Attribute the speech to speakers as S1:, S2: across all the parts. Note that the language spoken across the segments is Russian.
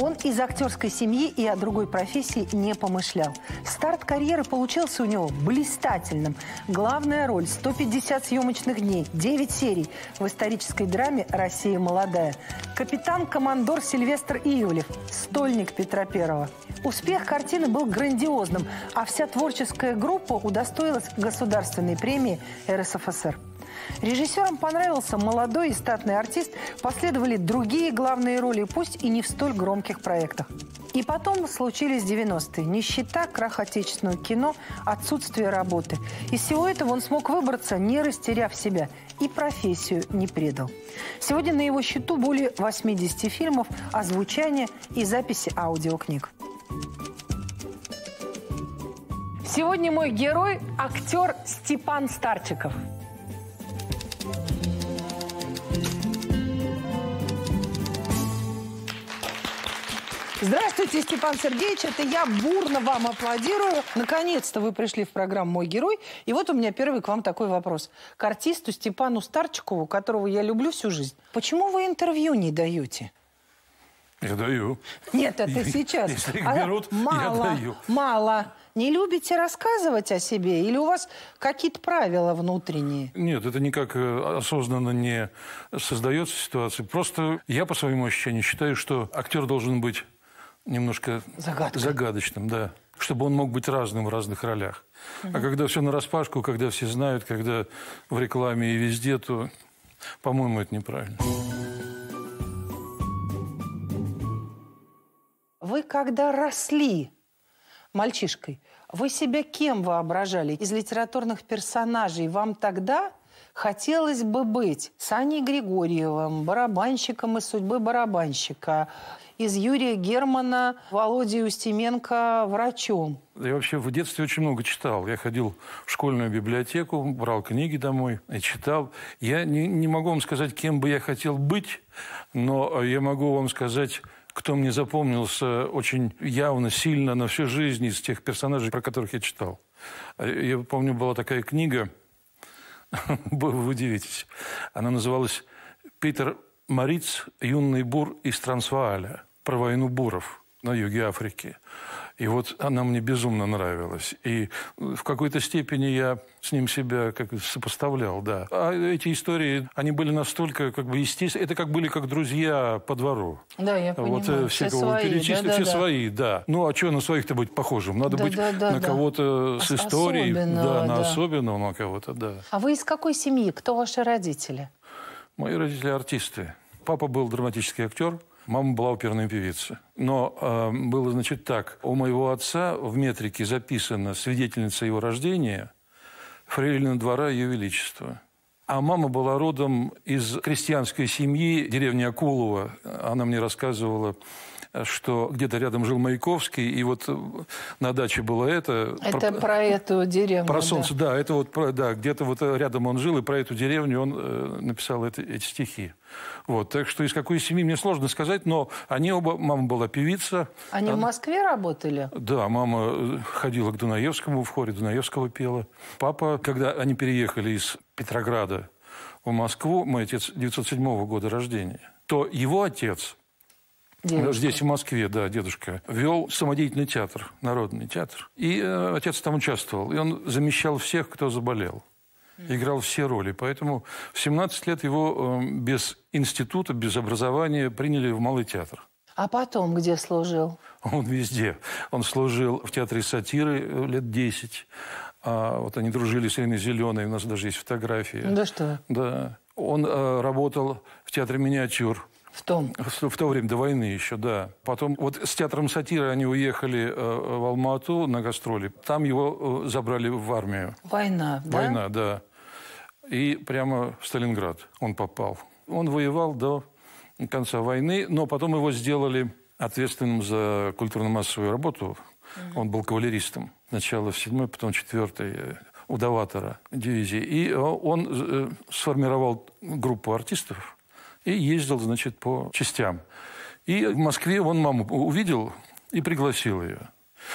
S1: Он из актерской семьи и о другой профессии не помышлял. Старт карьеры получился у него блистательным. Главная роль – 150 съемочных дней, 9 серий в исторической драме «Россия молодая». Капитан-командор Сильвестр Иевлев, стольник Петра Первого. Успех картины был грандиозным, а вся творческая группа удостоилась государственной премии РСФСР. Режиссерам понравился молодой и статный артист, последовали другие главные роли, пусть и не в столь громких проектах. И потом случились 90-е. Нищета, крах отечественного кино, отсутствие работы. Из всего этого он смог выбраться, не растеряв себя. И профессию не предал. Сегодня на его счету более 80 фильмов, озвучания и записи аудиокниг. Сегодня мой герой – актер Степан Старчиков. Здравствуйте, Степан Сергеевич, это я бурно вам аплодирую. Наконец-то вы пришли в программу «Мой герой». И вот у меня первый к вам такой вопрос. К артисту Степану Старчикову, которого я люблю всю жизнь, почему вы интервью не даете?
S2: Я даю.
S1: Нет, это сейчас.
S2: Если их берут,
S1: мало,
S2: я даю.
S1: Мало. Не любите рассказывать о себе? Или у вас какие-то правила внутренние?
S2: Нет, это никак э, осознанно не создается ситуация. Просто я по своему ощущению считаю, что актер должен быть немножко
S1: Загадкой.
S2: загадочным, да. Чтобы он мог быть разным в разных ролях. А когда все нараспашку, когда все знают, когда в рекламе и везде, то, по-моему, это неправильно.
S1: Вы когда росли мальчишкой, вы себя кем воображали? Из литературных персонажей вам тогда хотелось бы быть Саней Григорьевым, барабанщиком из «Судьбы барабанщика», из Юрия Германа, Володей Устименко врачом.
S2: Я вообще в детстве очень много читал. Я ходил в школьную библиотеку, брал книги домой и читал. Я не, не могу вам сказать, кем бы я хотел быть, но я могу вам сказать, кто мне запомнился очень явно, сильно на всю жизнь из тех персонажей, про которых я читал. Я помню, была такая книга, вы удивитесь, она называлась «Питер Мариц, юный бур из Трансвааля, про войну буров на юге Африки. И вот она мне безумно нравилась. И в какой-то степени я с ним себя как сопоставлял, да. А эти истории, они были настолько как бы естественны. Это как были как друзья по двору.
S1: Да, я
S2: Вот
S1: понимаю.
S2: э, все,
S1: Все
S2: вы
S1: свои,
S2: перечислили,
S1: да,
S2: все
S1: да, да.
S2: свои, да. Ну, а что на своих-то быть похожим? Надо
S1: Да,
S2: быть
S1: да, да,
S2: на
S1: да.
S2: кого-то с историей. да, на
S1: да.
S2: особенного на кого-то, да.
S1: А вы из какой семьи? Кто ваши родители?
S2: Мои родители артисты. Папа был драматический актер, мама была оперная певица. Но э, было, значит, так. У моего отца в метрике записана свидетельница его рождения Фрейлина двора Ее Величества. А мама была родом из крестьянской семьи деревни Акулова. Она мне рассказывала, что где-то рядом жил Маяковский, и вот э, на даче было это.
S1: Это про эту деревню.
S2: Про
S1: да.
S2: солнце, да, это вот, про- да, где-то вот рядом он жил, и про эту деревню он э, написал это- эти стихи. Вот, так что из какой семьи мне сложно сказать, но они оба, мама была певица.
S1: Они в Москве работали?
S2: Да, мама э, ходила к Дунаевскому, в хоре Дунаевского пела. Папа, когда они переехали из Петрограда в Москву, мой отец 907 года рождения, то его отец
S1: Девушка.
S2: Здесь, в Москве, да, дедушка. Вел самодеятельный театр, народный театр. И э, отец там участвовал. И он замещал всех, кто заболел. Играл все роли. Поэтому в 17 лет его э, без института, без образования приняли в Малый театр.
S1: А потом где служил?
S2: Он везде. Он служил в театре сатиры э, лет 10. А вот они дружили с Ириной Зеленой. У нас даже есть фотографии.
S1: Да что?
S2: Да. Он э, работал в театре миниатюр.
S1: В том.
S2: В, в то время, до войны еще, да. Потом вот с театром сатиры они уехали э, в Алмату на гастроли. Там его э, забрали в армию.
S1: Война, да?
S2: Война, да. И прямо в Сталинград он попал. Он воевал до конца войны, но потом его сделали ответственным за культурно-массовую работу. Он был кавалеристом. Сначала в 7-й, потом в 4-й удаватора дивизии. И э, он э, сформировал группу артистов и ездил, значит, по частям. И в Москве он маму увидел и пригласил ее.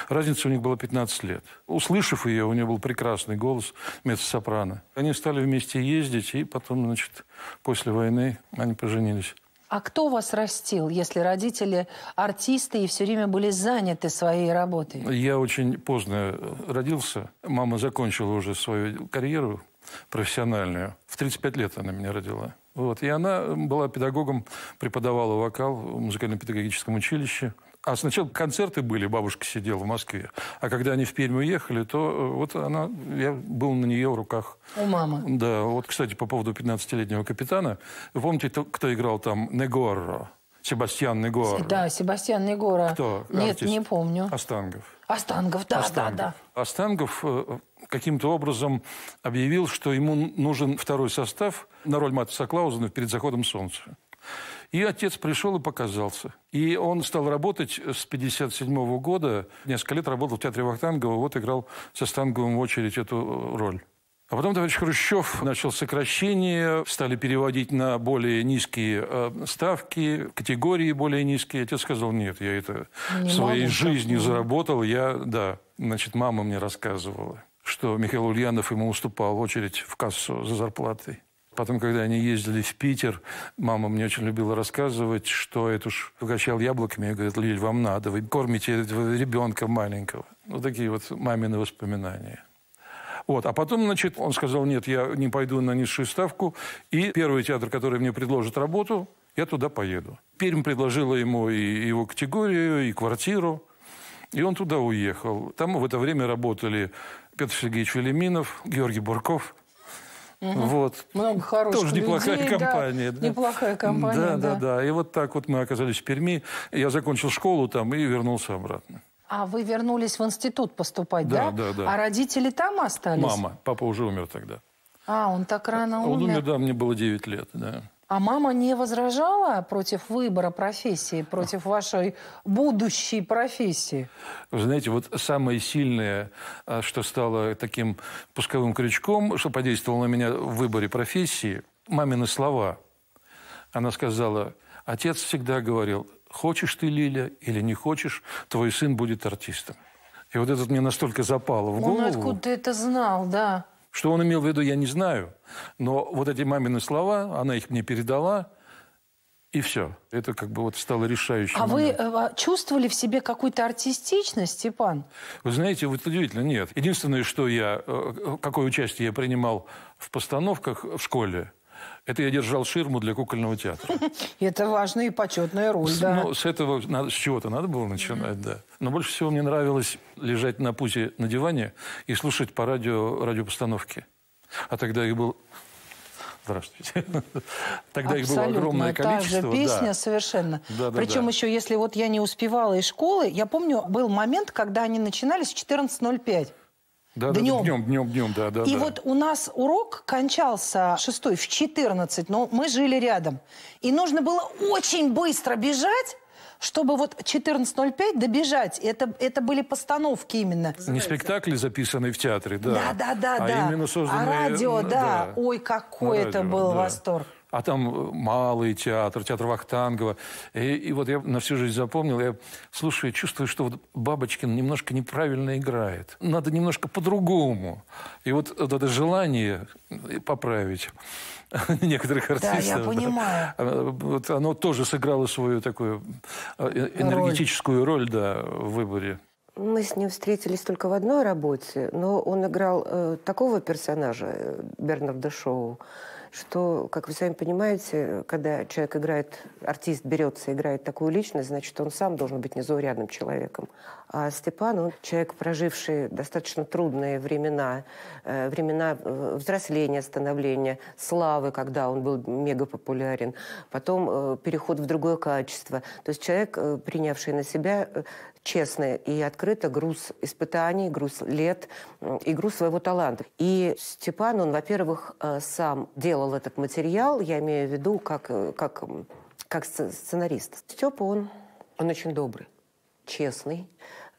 S2: Разница у них была 15 лет. Услышав ее, у нее был прекрасный голос меццо-сопрано. Они стали вместе ездить, и потом, значит, после войны они поженились.
S1: А кто вас растил, если родители артисты и все время были заняты своей работой?
S2: Я очень поздно родился. Мама закончила уже свою карьеру профессиональную. В 35 лет она меня родила. Вот. И она была педагогом, преподавала вокал в музыкально-педагогическом училище. А сначала концерты были, бабушка сидела в Москве. А когда они в Пермь уехали, то э, вот она, я был на нее в руках.
S1: У мамы?
S2: Да. Вот, кстати, по поводу 15-летнего капитана. Вы помните, кто играл там Негоро? Себастьян Негора.
S1: Да, Себастьян Негора.
S2: Кто?
S1: Нет,
S2: артист?
S1: не помню.
S2: Остангов.
S1: Остангов, да,
S2: Остангов.
S1: да, да.
S2: Остангов э, каким-то образом объявил, что ему нужен второй состав на роль Матиса Клаузена перед заходом солнца. И отец пришел и показался. И он стал работать с 57 года. Несколько лет работал в театре Вахтангова. Вот играл со Станговым в очередь эту роль. А потом товарищ Хрущев начал сокращение, стали переводить на более низкие э, ставки, категории более низкие. Отец сказал, нет, я это
S1: Не
S2: своей
S1: могу
S2: жизнью
S1: так.
S2: заработал. Я, да, значит, мама мне рассказывала, что Михаил Ульянов ему уступал в очередь в кассу за зарплатой. Потом, когда они ездили в Питер, мама мне очень любила рассказывать, что это уж угощал яблоками. Я говорю, Лиль, вам надо, вы кормите ребенка маленького. Вот такие вот мамины воспоминания. Вот. А потом, значит, он сказал, нет, я не пойду на низшую ставку. И первый театр, который мне предложит работу, я туда поеду. Пермь предложила ему и его категорию, и квартиру. И он туда уехал. Там в это время работали Петр Сергеевич Велиминов, Георгий Бурков. Вот.
S1: Много хороших
S2: Тоже неплохая
S1: людей, да.
S2: компания. да.
S1: Неплохая компания,
S2: да, да,
S1: да.
S2: да. И вот так вот мы оказались в Перми. Я закончил школу там и вернулся обратно.
S1: А вы вернулись в институт поступать,
S2: Да,
S1: да?
S2: да, да.
S1: А родители там остались?
S2: Мама. Папа уже умер тогда.
S1: А, он так рано
S2: Он
S1: умер.
S2: умер, да, мне было 9 лет, да.
S1: А мама не возражала против выбора профессии, против вашей будущей профессии?
S2: Вы знаете, вот самое сильное, а, что стало таким пусковым крючком, что подействовало на меня в выборе профессии, мамины слова. Она сказала, отец всегда говорил, хочешь ты, Лиля, или не хочешь, твой сын будет артистом. И вот это мне настолько запало в
S1: Он
S2: голову,
S1: откуда это знал, да.
S2: что он имел в виду, я не знаю. Но вот эти мамины слова, она их мне передала, и все. Это как бы вот стало решающим.
S1: А вы
S2: моментом.
S1: э, а, чувствовали в себе какую-то артистичность, Степан?
S2: Вы знаете, вот удивительно, нет. Единственное, что я, э, какое участие я принимал в постановках в школе, это я держал ширму для кукольного театра.
S1: Это важная и почетная роль,
S2: С-
S1: да.
S2: Ну, с этого, надо, с чего-то надо было начинать, да. Но больше всего мне нравилось лежать на пузе на диване и слушать по радио радиопостановки. А тогда их было... Здравствуйте. Тогда их было огромное
S1: Та
S2: количество.
S1: же песня
S2: да.
S1: совершенно.
S2: Да, да,
S1: Причем
S2: да.
S1: еще, если вот я не успевала из школы, я помню, был момент, когда они начинались в 14.05.
S2: Да, да, да,
S1: Днем.
S2: днем, днем, днем, да, да.
S1: И
S2: да.
S1: вот у нас урок кончался шестой в 14, но мы жили рядом. И нужно было очень быстро бежать, чтобы вот 14.05 добежать. Это, это были постановки именно.
S2: Не спектакли, записанные в театре, да.
S1: Да, да, да,
S2: а
S1: да.
S2: именно созданные...
S1: А радио, да. Ой, какой
S2: На
S1: это
S2: радио,
S1: был
S2: да.
S1: восторг.
S2: А там э, малый театр, театр Вахтангова. И, и вот я на всю жизнь запомнил, я слушаю, чувствую, что вот Бабочкин немножко неправильно играет. Надо немножко по-другому. И вот, вот это желание поправить некоторых
S1: Да,
S2: артистов.
S1: я понимаю.
S2: а, Вот оно тоже сыграло свою такую э, энергетическую роль, да, в выборе.
S3: Мы с ним встретились только в одной работе, но он играл э, такого персонажа, э, Бернарда Шоу, что, как вы сами понимаете, когда человек играет, артист берется и играет такую личность, значит, он сам должен быть незаурядным человеком. А Степан, он человек, проживший достаточно трудные времена, э, времена э, взросления, становления, славы, когда он был мега популярен, потом э, переход в другое качество. То есть человек, принявший на себя честно и открыто груз испытаний, груз лет и груз своего таланта. И Степан, он, во-первых, сам делал этот материал, я имею в виду как, как, как сц- сценарист. Степа, он, он очень добрый, честный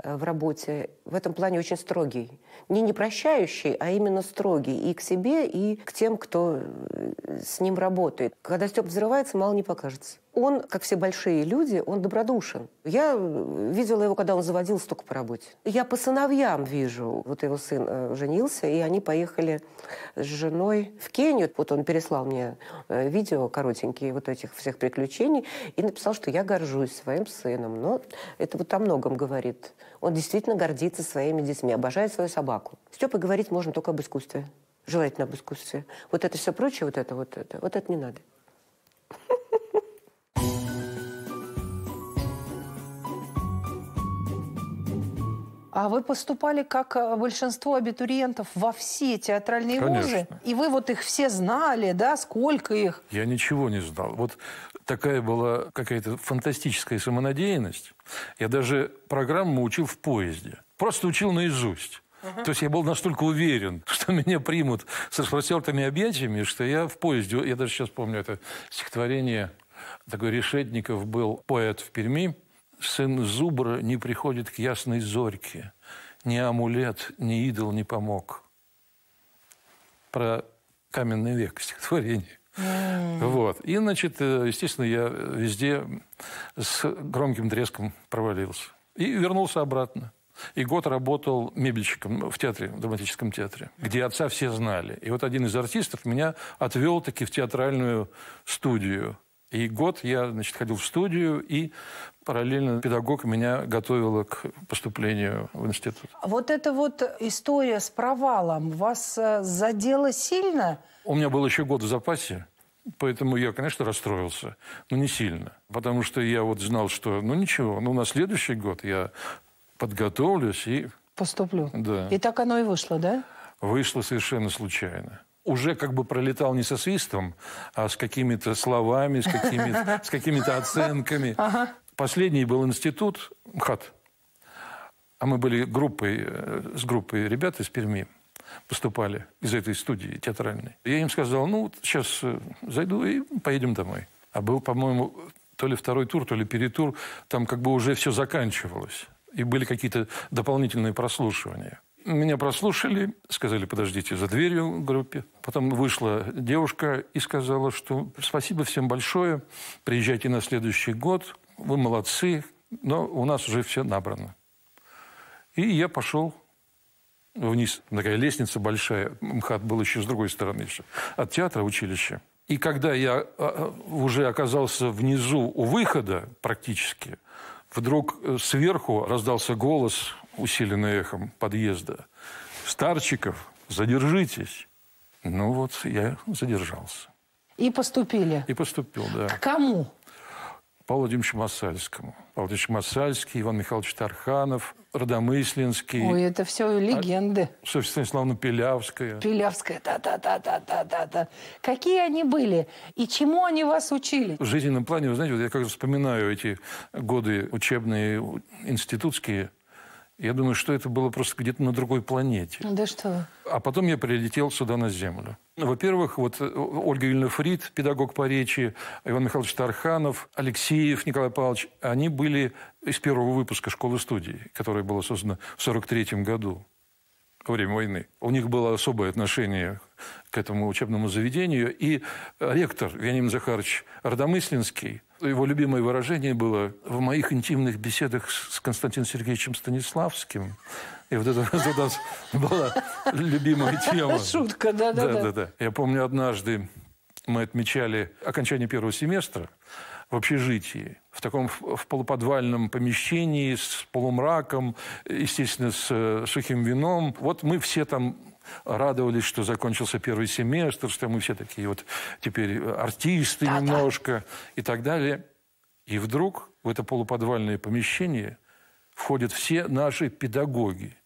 S3: э, в работе, в этом плане очень строгий. Не непрощающий, а именно строгий и к себе, и к тем, кто э, с ним работает. Когда Степ взрывается, мало не покажется. Он, как все большие люди, он добродушен. Я видела его, когда он заводился только по работе. Я по сыновьям вижу. Вот его сын э, женился, и они поехали с женой в Кению. Вот он переслал мне э, видео коротенькие вот этих всех приключений и написал, что я горжусь своим сыном. Но это вот о многом говорит. Он действительно гордится своими детьми, обожает свою собаку. Степа говорить можно только об искусстве. Желательно об искусстве. Вот это все прочее, вот это, вот это, вот это не надо.
S1: А вы поступали, как э, большинство абитуриентов, во все театральные
S2: Конечно.
S1: вузы? И вы вот их все знали, да? Сколько их?
S2: Я ничего не знал. Вот такая была какая-то фантастическая самонадеянность. Я даже программу учил в поезде. Просто учил наизусть. То есть я был настолько уверен, что меня примут с распростертыми объятиями, что я в поезде... Я даже сейчас помню это стихотворение. Такой Решетников был поэт в Перми – сын Зубра не приходит к ясной зорьке. Ни амулет, ни идол не помог. Про каменный век стихотворение. Вот. И, значит, э, естественно, я везде с громким треском провалился. И вернулся обратно. И год работал мебельщиком в театре, в драматическом театре, где отца все знали. И вот один из артистов меня отвел таки в театральную студию. И год я, значит, ходил в студию и параллельно педагог меня готовила к поступлению в институт.
S1: Вот эта вот история с провалом вас э, задела сильно?
S2: У меня был еще год в запасе. Поэтому я, конечно, расстроился, но не сильно. Потому что я вот знал, что, ну ничего, ну на следующий год я подготовлюсь и...
S1: Поступлю.
S2: Да.
S1: И так оно и вышло, да?
S2: Вышло совершенно случайно уже как бы пролетал не со свистом, а с какими-то словами, с какими-то, с какими-то оценками. Ага. Последний был институт МХАТ. А мы были группой, э, с группой ребят из Перми поступали из этой студии театральной. Я им сказал, ну, вот сейчас э, зайду и поедем домой. А был, по-моему, то ли второй тур, то ли перетур. Там как бы уже все заканчивалось. И были какие-то дополнительные прослушивания. Меня прослушали, сказали, подождите за дверью в группе. Потом вышла девушка и сказала, что спасибо всем большое, приезжайте на следующий год, вы молодцы, но у нас уже все набрано. И я пошел вниз. Такая лестница большая. МХАТ был еще с другой стороны еще. От театра училища. И когда я а, а, уже оказался внизу у выхода практически, вдруг э, сверху раздался голос, усиленный эхом подъезда. «Старчиков, задержитесь!» Ну вот я задержался.
S1: И поступили?
S2: И поступил, да.
S1: К кому?
S2: Павлу Владимировичу Масальскому. Павел Владимирович Масальский, Иван Михайлович Тарханов, Родомысленский.
S1: Ой, это все легенды.
S2: А, Софья Станиславовна Пилявская.
S1: Пилявская, да-да-да-да-да-да. Какие они были? И чему они вас учили?
S2: В жизненном плане, вы знаете, вот я как вспоминаю эти годы учебные, институтские, я думаю, что это было просто где-то на другой планете.
S1: Да что
S2: А потом я прилетел сюда на Землю. Во-первых, вот э, Ольга Юрьевна Фрид, педагог по речи, Иван Михайлович Тарханов, Алексеев Николай Павлович, они были из первого выпуска школы-студии, которая была создана в 1943 году во время войны. У них было особое отношение к этому учебному заведению. И ректор Вениамин Захарович Родомысленский, его любимое выражение было в моих интимных беседах с Константином Сергеевичем Станиславским. И вот это у нас была любимая тема.
S1: Шутка, да-да-да.
S2: Да, Я помню, однажды мы отмечали окончание первого семестра в общежитии, в таком в полуподвальном помещении с полумраком, естественно, с э, сухим вином. Вот мы все там радовались, что закончился первый семестр, что мы все такие вот теперь артисты да, немножко и так далее. И вдруг в это полуподвальное помещение входят все наши педагоги.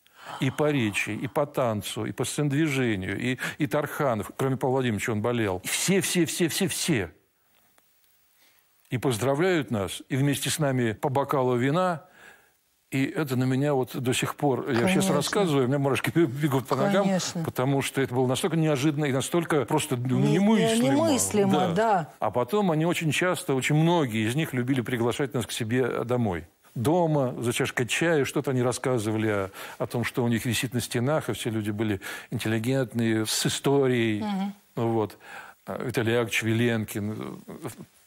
S2: И по речи, и по танцу, и по сцендвижению, и, и Тарханов, кроме Павла Владимировича, он болел. Все, все, все, все, все и поздравляют нас, и вместе с нами по бокалу вина. И это на меня вот до сих пор, Конечно. я сейчас рассказываю, у меня мурашки бегут по ногам, Конечно. потому что это было настолько неожиданно и настолько просто
S1: Не, немыслимо. Немыслимо, да. да.
S2: А потом они очень часто, очень многие из них любили приглашать нас к себе домой дома за чашкой чая, что-то они рассказывали о, о том, что у них висит на стенах, и все люди были интеллигентные, с историей. Угу. Вот. Виталий Яковлевич Веленкин,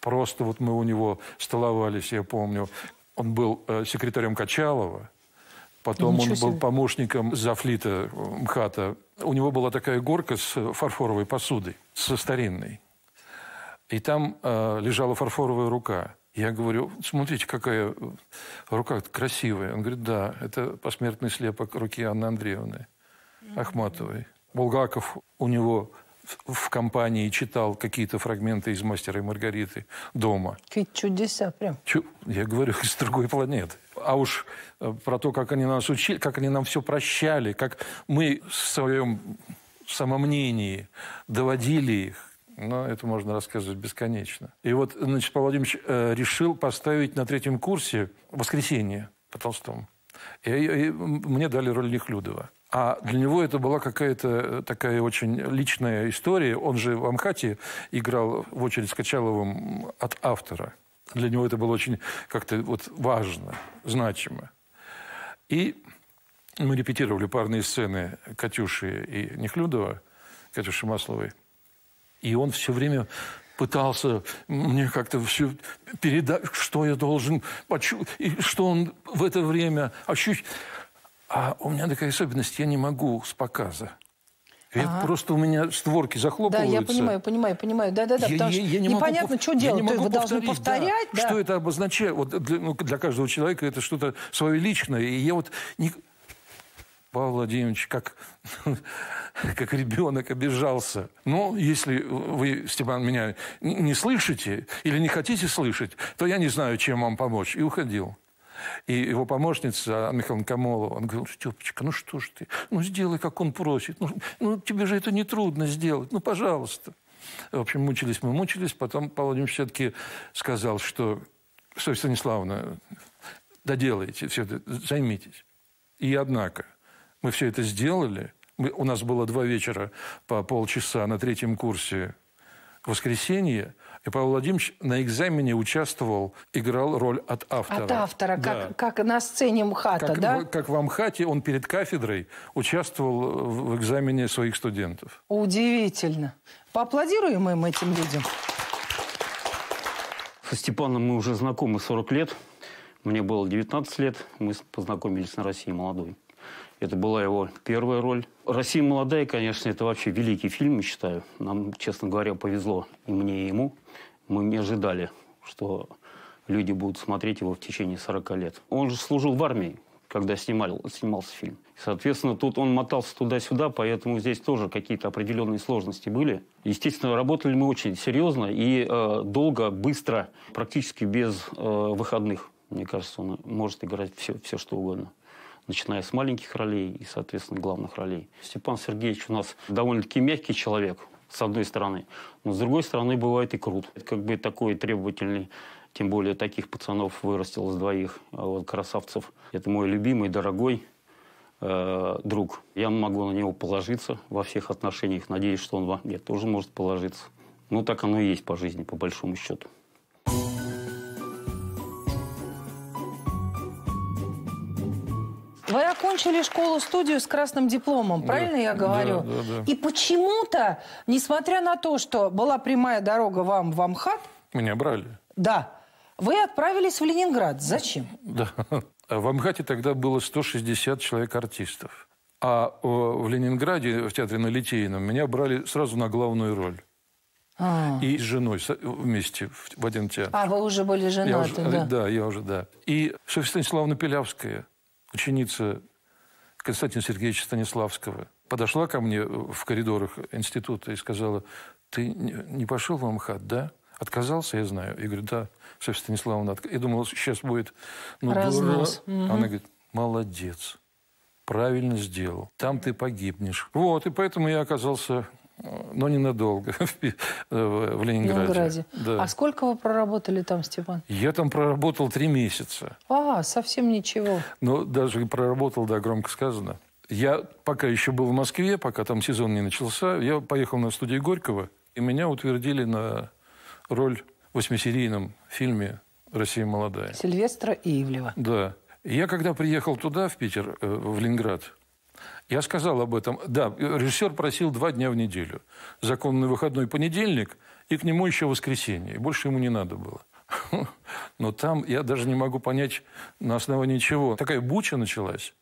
S2: Просто вот мы у него столовались, я помню. Он был э, секретарем Качалова, потом
S1: Ничего
S2: он
S1: себе.
S2: был помощником зафлита э, МХАТа. У него была такая горка с фарфоровой посудой, со старинной. И там э, лежала фарфоровая рука. Я говорю, смотрите, какая рука красивая. Он говорит, да, это посмертный слепок руки Анны Андреевны Ахматовой. Булгаков у него в- компании читал какие-то фрагменты из «Мастера и Маргариты» дома.
S1: Какие чудеса прям.
S2: Чу- я говорю, из другой планеты. А уж э, про то, как они нас учили, как они нам все прощали, как мы в своем самомнении доводили их, ну, это можно рассказывать бесконечно. И вот, значит, Павел Владимирович э, решил поставить на третьем курсе «Воскресенье» по Толстому. И, и мне дали роль Нехлюдова. А для него это была какая-то э, такая очень личная история. Он же в Амхате играл в очередь с Качаловым от автора. Для него это было очень как-то вот важно, значимо. И мы репетировали парные сцены Катюши и Нехлюдова, Катюши Масловой. И он все время пытался мне как-то все передать, что я должен почувствовать, что он в это время ощутит. А у меня такая особенность, я не могу с показа. Я Просто у меня створки
S1: Да,
S2: захлопываются.
S1: я понимаю, понимаю, понимаю. Да-да-да,
S2: Я-
S1: потому
S2: я- я не могу
S1: непонятно,
S2: пов-
S1: что
S2: я
S1: делать.
S2: не
S1: То есть
S2: могу
S1: Вы должны
S2: повторить, да,
S1: повторять, да.
S2: Что это обозначает? Вот для, ну, для каждого человека это что-то свое личное. И я вот... Не... Павел Владимирович, как, как ребенок обижался. Но если вы, Степан, меня не не слышите или не хотите слышать, то я не знаю, чем вам помочь. И уходил. И его помощница Анна Михайловна Камолова, он говорил, Степочка, ну что ж ты, ну сделай, как он просит. Ну, ну тебе же это не трудно сделать, ну пожалуйста. В общем, мучились мы, мучились. Потом Павел все-таки сказал, что, Софья Станиславовна, доделайте все это, займитесь. И однако мы все это сделали. Мы- у нас было два вечера по полчаса на третьем курсе воскресенье. И Павел Владимирович на экзамене участвовал, играл роль от автора.
S1: От автора,
S2: Да.
S1: как, как на сцене МХАТа,
S2: Как,
S1: да?
S2: как в Амхате он перед кафедрой участвовал в, экзамене своих студентов.
S1: Удивительно. Поаплодируем им, этим людям.
S4: Со Степаном мы уже знакомы 40 лет. Мне было 19 лет. Мы познакомились на «России молодой». Это была его первая роль. «Россия молодая», конечно, это вообще великий фильм, я считаю. Нам, честно говоря, повезло и мне, и ему. Мы не ожидали, что люди будут смотреть его в течение 40 лет. Он же служил в армии, когда снимал, снимался фильм. Соответственно, тут он мотался туда-сюда, поэтому здесь тоже какие-то определенные сложности были. Естественно, работали мы очень серьезно и э, долго, быстро, практически без э, выходных. Мне кажется, он может играть все, все что угодно. Начиная с маленьких ролей и, соответственно, главных ролей. Степан Сергеевич у нас довольно-таки мягкий человек, с одной стороны. Но с другой стороны, бывает и крут. Как бы такой требовательный тем более таких пацанов вырастил из двоих а вот, красавцев. Это мой любимый, дорогой э, друг. Я могу на него положиться во всех отношениях. Надеюсь, что он во мне тоже может положиться. Ну, так оно и есть по жизни, по большому счету.
S1: Вы окончили школу-студию с красным дипломом, правильно я говорю?
S2: да, да, да.
S1: И почему-то, несмотря на то, что была прямая дорога вам в Амхат,
S2: Меня брали.
S1: да, вы отправились в Ленинград. Зачем?
S2: Да. В Амхате тогда было 160 человек артистов. А э, в Ленинграде, в театре на Литейном, меня брали сразу на главную роль.
S1: А,
S2: И с женой вместе в, один театр.
S1: А, вы уже были
S2: Я
S1: женаты,
S2: уже-
S1: да.
S2: да, я уже, да. И Софья Станиславовна Пилявская, ученица Константина Сергеевича Станиславского, подошла ко мне в коридорах института и сказала, ты не пошел в Амхат, да? Отказался, я знаю. Я говорю, да, Софья Станиславовна. отк- Я думал, сейчас будет... Ну,
S1: Разнос.
S2: дура. Она говорит, молодец, правильно сделал. Там ты погибнешь. Вот, и поэтому я оказался, но ненадолго, в э, в
S1: В
S2: Ленинграде.
S1: Ленинграде.
S2: Да.
S1: А сколько вы проработали там, Степан?
S2: Я там проработал три месяца.
S1: А, совсем ничего.
S2: Но даже проработал, да, громко сказано. Я пока еще был в Москве, пока там сезон не начался, я поехал на студию Горького, и меня утвердили на роль в восьмисерийном фильме «Россия молодая».
S1: Сильвестра Ивлева.
S2: Да. Я когда приехал туда, в Питер, э, в Ленинград, Я сказал об этом. Да, режиссер просил два дня в неделю. Законный выходной понедельник и к нему еще воскресенье. И больше ему не надо было. Но там я даже не могу понять, на основании чего. Такая буча началась.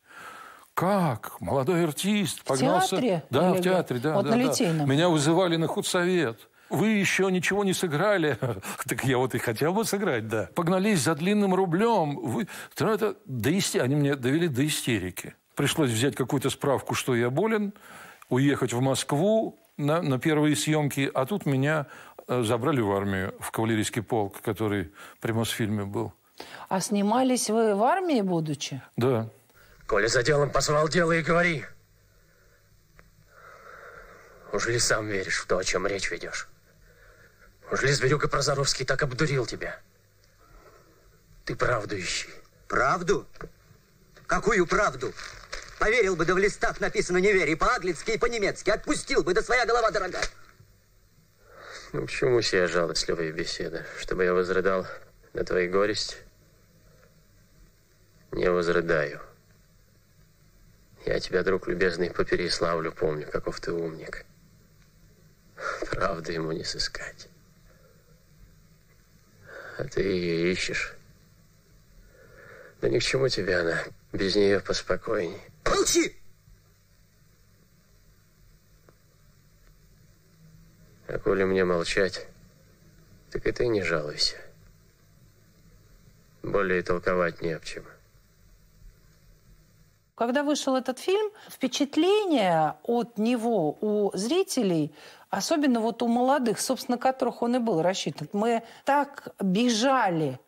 S2: Как? Молодой артист погнался...
S1: В театре?
S2: Да,
S1: Или
S2: в театре, да.
S1: вот
S2: да,
S1: на
S2: да.
S1: Литейном?
S2: Меня вызывали на худсовет. Вы еще ничего не сыграли. Так я вот и хотел бы сыграть, да. Погнались за длинным рублем. Вы... Ну, это до исти... Они меня довели до истерики. Пришлось взять какую-то справку, что я болен, уехать в Москву на, на первые съемки, а тут меня э, забрали в армию, в кавалерийский полк, который при Мосфильме был.
S1: А снимались вы в армии, будучи?
S2: Да.
S5: Коля за делом позвал дело и говори. Уж ли сам веришь в то, о чем речь ведешь? Уж ли Зверюга Прозоровский так обдурил тебя? Ты правду ищи.
S6: Правду? Какую правду? Поверил бы, да в листах написано «не верь» и по-немецки. Отпустил бы, да своя голова дорога.
S5: Ну, к чему сия жалостливая беседа? Чтобы я возрыдал на твои горести? Не возрыдаю. Я тебя, друг любезный, по Переславлю помню, каков ты умник. Правда ему не сыскать. А ты ее ищешь. Да ни к чему тебе она. Без нее поспокойней.
S6: Молчи!
S5: А коли мне молчать, так и ты не жалуйся. Более толковать не об чем.
S1: Когда вышел этот фильм, впечатление от него у зрителей, особенно вот у молодых, собственно, которых он и был рассчитан, мы так бежали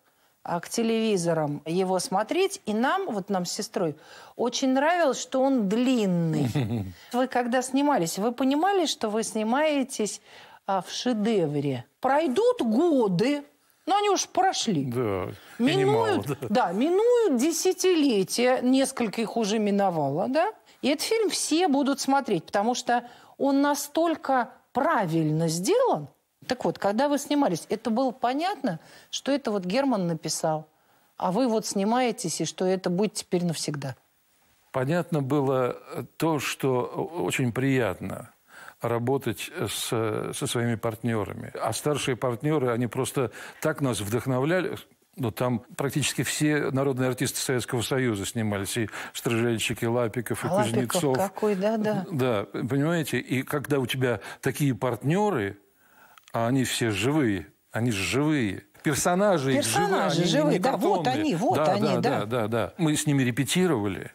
S1: к телевизорам его смотреть, и нам, вот нам с сестрой, очень нравилось, что он длинный. Вы когда снимались, вы понимали, что вы снимаетесь а, в шедевре? Пройдут годы, но они уж прошли.
S2: Да. И немало,
S1: Минуют,
S2: да.
S1: да, минуют десятилетия, несколько их уже миновало, да? И этот фильм все будут смотреть, потому что он настолько правильно сделан. Так вот, когда вы снимались, это было понятно, что это вот Герман написал, а вы вот снимаетесь, и что это будет теперь навсегда.
S2: Понятно было то, что очень приятно работать с, со своими партнерами. А старшие партнеры, они просто так нас вдохновляли. Ну, там практически все народные артисты Советского Союза снимались. И Стрижельчик, и Лапиков, и
S1: А Лапиков
S2: Кузнецов.
S1: какой, да-да.
S2: Да, понимаете? И когда у тебя такие партнеры, а они все живые, они же живые. Персонажи,
S1: Персонажи
S2: живые, они
S1: живые,
S2: не
S1: да, вот они, вот
S2: да,
S1: они,
S2: да,
S1: да.
S2: да, да, да. Мы с ними репетировали.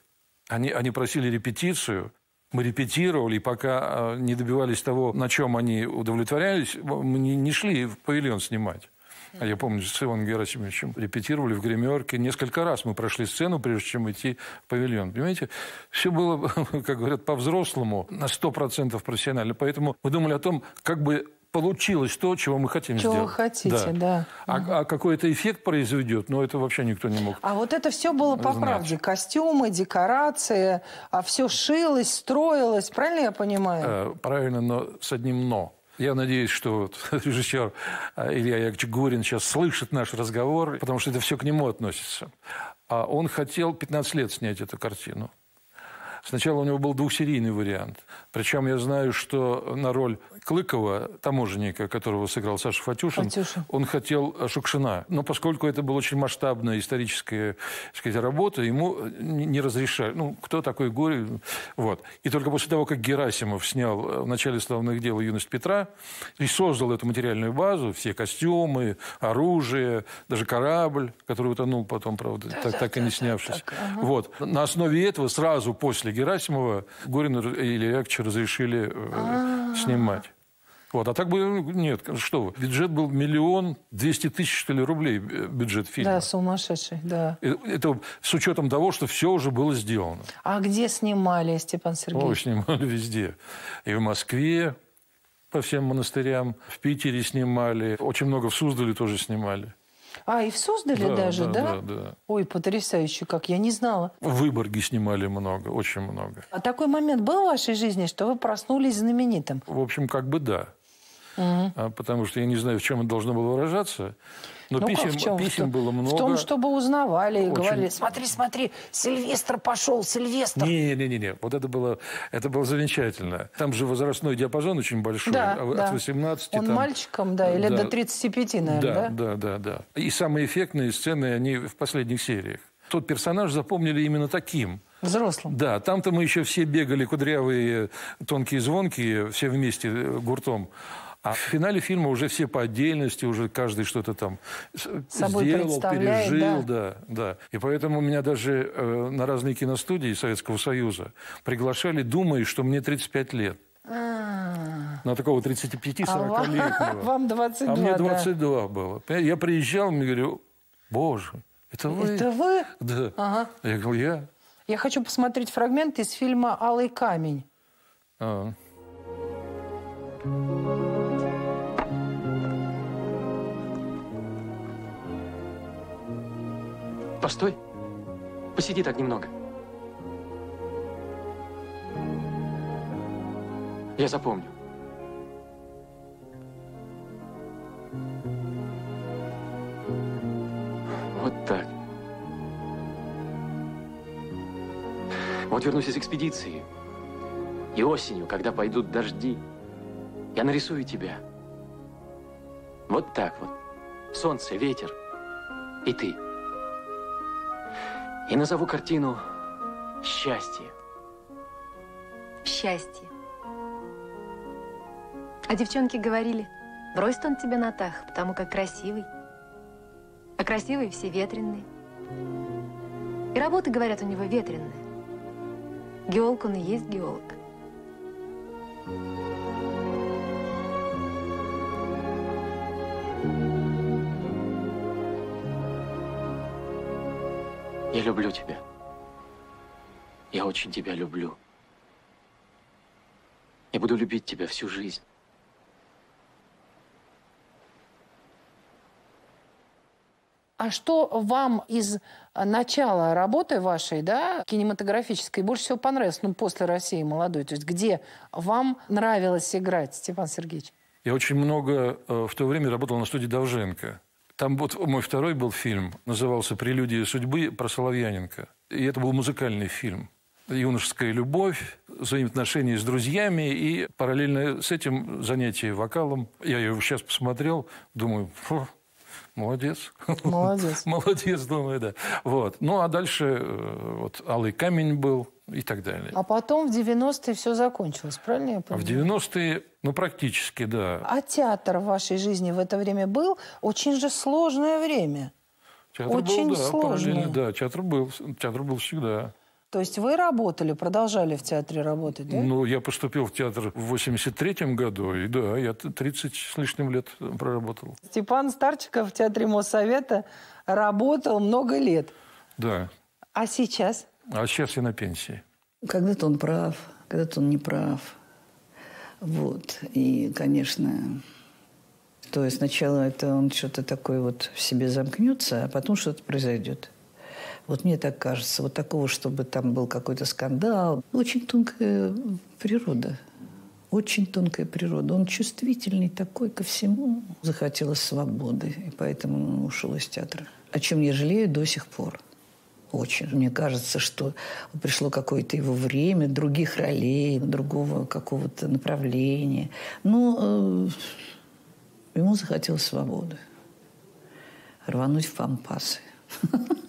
S2: Они, они просили репетицию. Мы репетировали, и пока э, не добивались того, на чем они удовлетворялись, мы не, не шли в павильон снимать. А я помню, с Иваном Герасимовичем репетировали в гримерке. Несколько раз мы прошли сцену, прежде чем идти в павильон. Понимаете, все было, как говорят, по-взрослому, на 100% профессионально. Поэтому мы думали о том, как бы получилось то, чего мы хотим
S1: Чего вы
S2: сделать.
S1: хотите, да.
S2: А, а какой это эффект произведет, ну, это вообще никто не мог.
S1: А вот это все было по
S2: Знать.
S1: правде. Костюмы, декорации, а все шилось, строилось. Правильно я понимаю?
S2: Э, Правильно, но с одним «но». Я надеюсь, что вот режиссер э, Илья Яковлевич Гурин сейчас слышит наш разговор, потому что это все к нему относится. А он хотел 15 лет снять эту картину. Сначала у него был двухсерийный вариант. Причем я знаю, что на роль Клыкова, таможенника, которого сыграл Саша Фатюшин,
S1: Фатюшин.
S2: он хотел э, Шукшина. Но поскольку это была очень масштабная историческая так сказать, работа, ему не разрешали. Ну, кто такой Горе? Вот. И только после того, как Герасимов снял э, в начале «Славных дел» «Юность Петра» и создал эту материальную базу, все костюмы, оружие, даже корабль, который утонул потом, правда, так, так и не снявшись. Вот. На основе этого сразу после Герасимова Горину и Илья Яковлевича разрешили э, снимать. Вот. А так бы ну, нет, что вы. Бюджет был миллион двести тысяч, что ли, рублей э, бюджет фильма.
S1: Да, сумасшедший, да.
S2: Э, Это с учетом того, что все уже было сделано.
S1: А где снимали, Степан
S2: Ой,
S1: Сергеевич?
S2: снимали везде. И в Москве по всем монастырям, в Питере снимали, очень много в Суздале тоже снимали.
S1: А, и в Суздале
S2: Да,
S1: даже,
S2: да,
S1: да?
S2: да, да.
S1: Ой, потрясающе, как я не знала.
S2: В Выборге снимали много, очень много.
S1: А такой момент был в вашей жизни, что вы проснулись знаменитым?
S2: В общем, как бы да. А, Потому что я не знаю, в чем это должно было выражаться. Но
S1: Ну,
S2: писем,
S1: как в чем?
S2: писем
S1: В том-
S2: было много.
S1: В том, чтобы узнавали и
S2: Очень.
S1: говорили, смотри, смотри, Сильвестр пошел, Сильвестр.
S2: Не-не-не, вот это было, это было замечательно. Там же возрастной диапазон очень большой,
S1: Да,
S2: а- от
S1: да.
S2: 18
S1: Он
S2: там-
S1: мальчиком, да, и лет
S2: Да.
S1: до 35, наверное, да?
S2: Да, да, да, да. И самые эффектные сцены, они в последних сериях. Тот персонаж запомнили именно таким.
S1: Взрослым.
S2: Да, там-то мы еще все бегали кудрявые, тонкие, звонкие, все вместе э, гуртом. А в финале фильма уже все по отдельности, уже каждый что-то там
S1: Собой
S2: сделал, пережил, да. да, И поэтому меня даже э, на разные киностудии Советского Союза приглашали, думая, что мне 35 лет. На такого 35-40-летнего.
S1: А вам 22,
S2: А мне
S1: да.
S2: 22 было. Понимаете, Я приезжал, мне говорю, боже, это вы?
S1: Это вы?
S2: Да.
S1: Ага.
S2: Я говорю, я.
S1: Я хочу посмотреть фрагмент из фильма «Алый камень».
S2: А.
S7: Постой. Посиди так немного. Я запомню. Вот так. Вот вернусь из экспедиции. И осенью, когда пойдут дожди, я нарисую тебя. Вот так вот. Солнце, ветер и ты. И назову картину «Счастье».
S8: Счастье. А девчонки говорили, бросит он тебя на тах, потому как красивый. А красивые все ветреные. И работы, говорят, у него ветреные. Геолог он и есть геолог.
S7: Я люблю тебя. Я очень тебя люблю. Я буду любить тебя всю жизнь.
S1: А что вам из начала работы вашей, да, кинематографической, больше всего понравилось, ну, после «России молодой»? То есть где вам нравилось играть, Степан Сергеевич?
S2: Я очень много э, в то время работал на студии Довженко. Там вот мой второй был фильм, назывался «Прелюдия судьбы» про Соловьяненко. И это был музыкальный фильм. Юношеская любовь, взаимоотношения с друзьями и параллельно с этим занятие вокалом. Я его сейчас посмотрел, думаю, «Фу, молодец.
S1: Молодец.
S2: Молодец, думаю, да. Вот. Ну, а дальше э, вот «Алый камень» был и так далее.
S1: А потом в 90-е все закончилось, правильно я
S2: А в
S1: понимаю?
S2: 90-е, ну, практически, да.
S1: А театр в вашей жизни в это время был? Очень же сложное время.
S2: Театр
S1: Очень
S2: был, да,
S1: сложно.
S2: параллельно, да, театр был, театр был всегда.
S1: То есть вы работали, продолжали в театре работать, да?
S2: Ну, я поступил в театр в 83 году, и да, я т- 30 с лишним лет проработал.
S1: Степан Старчиков в театре Моссовета работал много лет.
S2: Да.
S1: А сейчас?
S2: А сейчас я на пенсии.
S9: Когда-то он прав, когда-то он не прав. Вот. И, конечно, то есть сначала это он что-то такое вот в себе замкнется, а потом что-то произойдет. Вот мне так кажется. Вот такого, чтобы там был какой-то скандал. Очень тонкая природа. Очень тонкая природа. Он чувствительный такой ко всему. Захотелось свободы, и поэтому ушел из театра. О чем я жалею до сих пор. Очень. Мне кажется, что пришло какое-то его время, других ролей, другого какого-то направления. Но э, ему захотелось свободы. Рвануть в пампасы.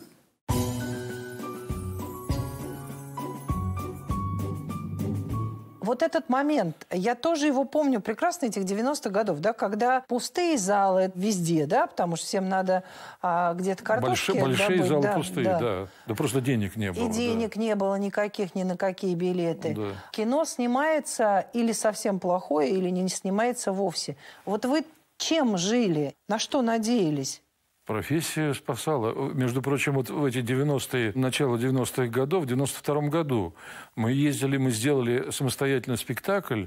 S1: Вот этот момент, я тоже его помню прекрасно, этих 90-х годов, да, когда пустые залы везде, да, потому что всем надо а, где-то картошки
S2: Большие, большие
S1: добыть,
S2: залы
S1: да,
S2: пустые, да. да. просто денег не было.
S1: И
S2: да.
S1: денег не было никаких ни на какие билеты.
S2: Да.
S1: Кино снимается или совсем плохое, или не снимается вовсе. Вот вы чем жили? На что надеялись?
S2: Профессия спасала. Между прочим, вот в эти 90-е, начало 90-х годов, в 92-м году мы ездили, мы сделали самостоятельно спектакль,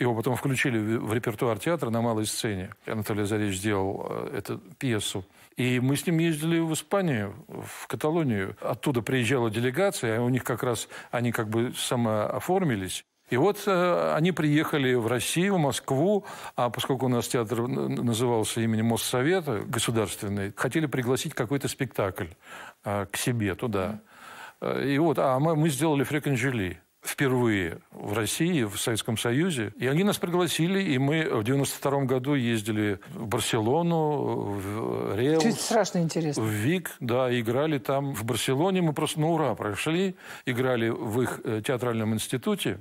S2: его потом включили в репертуар театра на малой сцене. Анатолий Азаревич сделал э, эту пьесу. И мы с ним ездили в Испанию, в Каталонию. Оттуда приезжала делегация, у них как раз, они как бы самооформились. И вот э, они приехали в Россию, в Москву, а поскольку у нас театр назывался именем Моссовета государственный, хотели пригласить какой-то спектакль э, к себе туда. Э, и вот, а мы, мы сделали «Фреканжели» впервые в России, в Советском Союзе. И они нас пригласили, и мы в 92 году ездили в Барселону, в Реус.
S1: Это страшно интересно.
S2: В Вик, да, играли там. В Барселоне мы просто на ура прошли, играли в их театральном институте.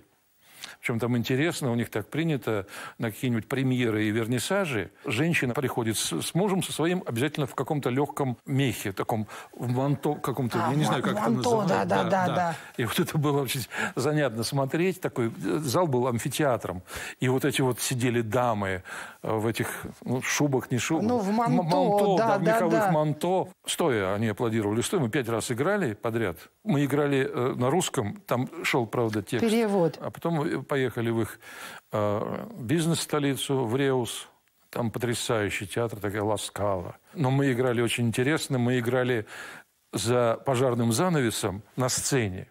S2: Причем там интересно, у них так принято на какие-нибудь премьеры и вернисажи. Женщина приходит с, с мужем со своим обязательно в каком-то легком мехе, таком в манто каком-то, а, я не знаю, как манто, это называется.
S1: Да, да, да, да, да.
S2: И вот это было очень занятно смотреть. Такой зал был амфитеатром. И вот эти вот сидели дамы э, в этих ну, шубах, не шубах.
S1: Ну, в манто, манто
S2: да,
S1: да,
S2: в меховых
S1: да.
S2: манто. Стоя они аплодировали. Стоя мы пять раз играли подряд. Мы играли э, на русском. Там шел, правда, текст.
S1: Перевод.
S2: А потом э, поехали в их э, бизнес-столицу, в Реус. Там потрясающий театр, такая Ласкала. Но мы играли очень интересно. Мы играли за пожарным занавесом на сцене.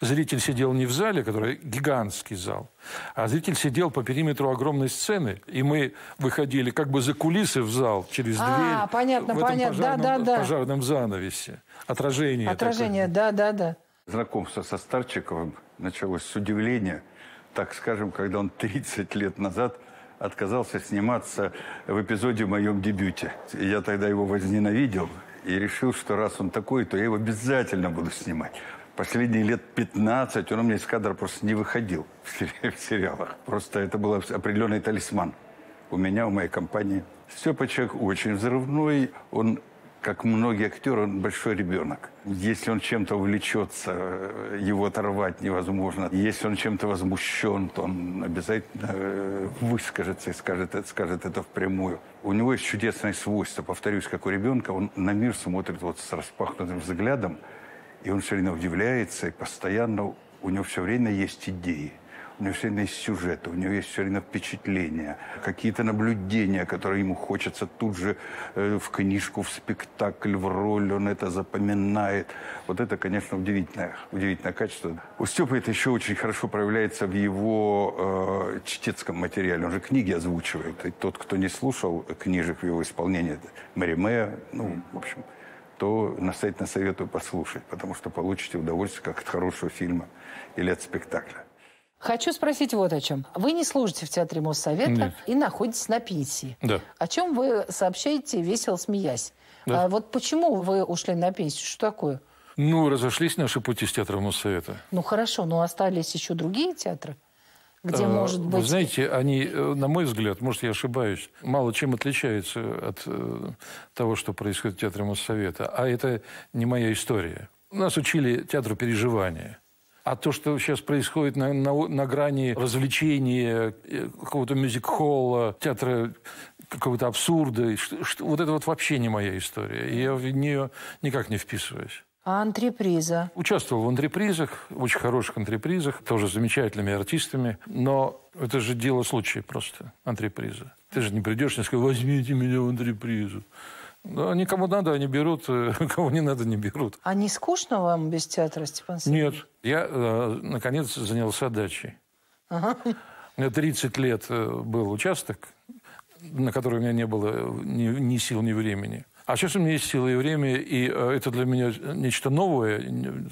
S2: Зритель сидел не в зале, который гигантский зал, а зритель сидел по периметру огромной сцены, и мы выходили как бы за кулисы в зал через
S1: а,
S2: дверь.
S1: понятно,
S2: в этом
S1: понятно,
S2: пожарном,
S1: да, да, да.
S2: пожарном занавесе. Отражение.
S1: Отражение,
S2: такое.
S1: да, да, да.
S10: Знакомство со Старчиковым началось с удивления – так скажем, когда он 30 лет назад отказался сниматься в эпизоде в моем дебюте. И я тогда его возненавидел и решил, что раз он такой, то я его обязательно буду снимать. Последние лет 15 он у меня из кадра просто не выходил в сериалах. Просто это был определенный талисман. У меня, у моей компании. Степа очень взрывной. Он как многие актеры, он большой ребенок. Если он чем-то увлечется, его оторвать невозможно. Если он чем-то возмущен, то он обязательно э, выскажется и скажет, скажет это впрямую. У него есть чудесное свойство, повторюсь, как у ребенка, он на мир смотрит вот с распахнутым взглядом, и он все время удивляется, и постоянно у него все время есть идеи. У него все время есть сюжеты, у него есть все время впечатления, какие-то наблюдения, которые ему хочется тут же э, в книжку, в спектакль, в роль, он это запоминает. Вот это, конечно, удивительное, удивительное качество. У Степы это еще очень хорошо проявляется в его э, чтецком материале. Он же книги озвучивает. И тот, кто не слушал книжек в его исполнении, Мариме, ну, в общем, то настоятельно советую послушать, потому что получите удовольствие как от хорошего фильма или от спектакля.
S1: Хочу спросить вот о чем. Вы не служите в Театре Моссовета
S2: Нет.
S1: и находитесь на пенсии.
S2: Да.
S1: О чем вы сообщаете, весело смеясь?
S2: Да.
S1: А вот почему вы ушли на пенсию? Что такое?
S2: Ну, разошлись наши пути с театром Моссовета.
S1: Ну хорошо, но остались еще другие театры, где
S2: А,
S1: может быть...
S2: Вы знаете, они, э, на мой взгляд, может, я ошибаюсь, мало чем отличаются от э, того, что происходит в Театре Моссовета. А это не моя история. Нас учили театру переживания. А то, что сейчас происходит на, на, на грани развлечения, э, какого-то мюзик-холла, театра какого-то абсурда, что- что- вот это вот вообще не моя история. И я в нее никак не вписываюсь.
S1: А антреприза?
S2: Участвовал в антрепризах, очень хороших антрепризах, тоже с замечательными артистами. Но это же дело случая просто, антреприза. Ты же не придешь и скажешь, возьмите меня в антрепризу. Да, никому надо, они берут, э, кого не надо, не берут.
S1: А не скучно вам без театра, Степан Сергеевич?
S2: Нет, я, э, наконец, занялся дачей.
S1: Ага.
S2: У меня 30 лет э, был участок, на который у меня не было ни, ни сил, ни времени. А сейчас у меня есть силы и время, и это для меня нечто новое,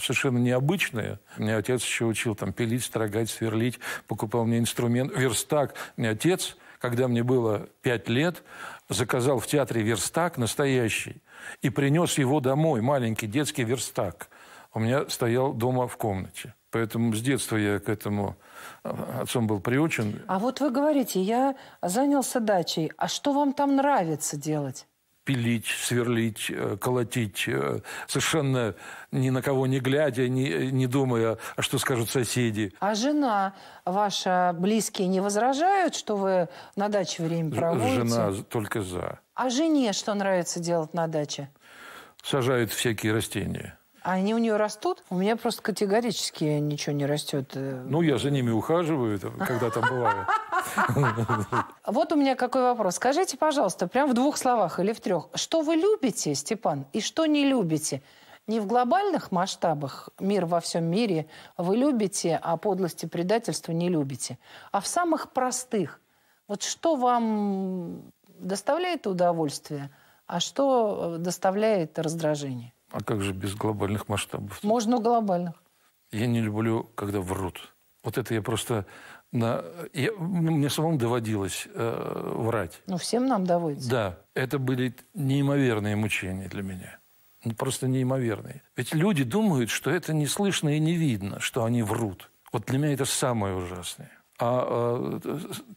S2: совершенно необычное. Меня отец еще учил там пилить, строгать, сверлить, покупал мне инструмент, верстак. Мне отец, когда мне было 5 лет, заказал в театре верстак настоящий и принес его домой, маленький детский верстак. У меня стоял дома в комнате. Поэтому с детства я к этому э, отцом был приучен.
S1: А вот вы говорите, я занялся дачей. А что вам там нравится делать?
S2: Пилить, сверлить, э, колотить, э, совершенно ни на кого не глядя, не, не думая, а что скажут соседи.
S1: А жена ваша, близкие не возражают, что вы на даче время проводите?
S2: Жена только за.
S1: А жене что нравится делать на даче?
S2: Сажают всякие растения.
S1: А они у нее растут? У меня просто категорически ничего не растет. Э,
S2: Ну, я за ними ухаживаю, когда там бывает.
S1: Вот у меня какой вопрос. Скажите, пожалуйста, прям в двух словах или в трех. Что вы любите, Степан, и что не любите? не в глобальных масштабах, мир во всем мире вы любите, а подлости и предательство не любите, а в самых простых. Вот что вам доставляет удовольствие, а что э, доставляет раздражение?
S2: А как же без глобальных масштабов?
S1: Можно глобальных.
S2: Я не люблю, когда врут. Вот это я просто... На... Я... Мне самому доводилось э, врать.
S1: Ну, всем нам доводится.
S2: Да, это были неимоверные мучения для меня. Ну, просто неимоверные. Ведь люди думают, что это не слышно и не видно, что они врут. Вот для меня это самое ужасное. А, а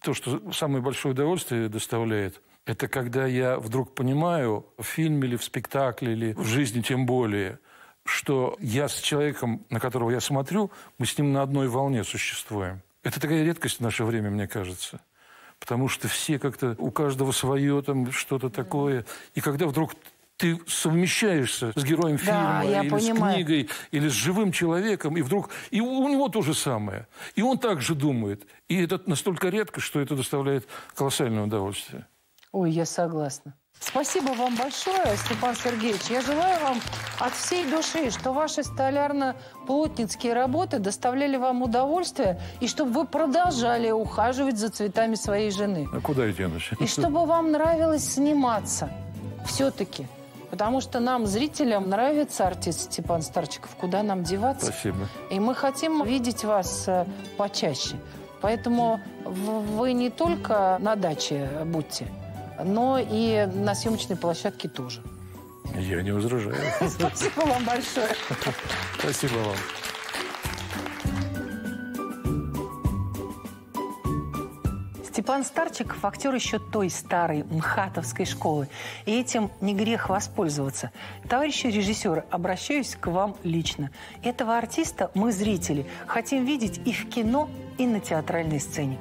S2: то, что самое большое удовольствие доставляет, это когда я вдруг понимаю в фильме или в спектакле, или в жизни тем более, что я с человеком, на которого я смотрю, мы с ним на одной волне существуем. Это такая редкость в наше время, мне кажется. Потому что все как-то, у каждого свое там что-то такое. И когда вдруг ты совмещаешься с героем
S1: да,
S2: фильма или
S1: понимаю.
S2: с книгой, или с живым человеком, и вдруг... И у него то же самое. И он также думает. И это настолько редко, что это доставляет колоссальное удовольствие.
S1: Ой, я согласна. Спасибо вам большое, Степан Сергеевич. Я желаю вам от всей души, что ваши столярно-плотницкие работы доставляли вам удовольствие, и чтобы вы продолжали ухаживать за цветами своей жены.
S2: А куда я денусь?
S1: И чтобы вам нравилось сниматься все-таки. Потому что нам, зрителям, нравится артист Степан Старчиков. Куда нам деваться?
S2: Спасибо.
S1: И мы хотим видеть вас э, почаще. Поэтому вы не только на даче будьте, но и на съемочной площадке тоже.
S2: Я не возражаю.
S1: Спасибо вам большое.
S2: Спасибо вам.
S1: Степан Старчиков – актер еще той старой мхатовской школы. И этим не грех воспользоваться. Товарищи режиссеры, обращаюсь к вам лично. Этого артиста мы, зрители, хотим видеть и в кино, и на театральной сцене.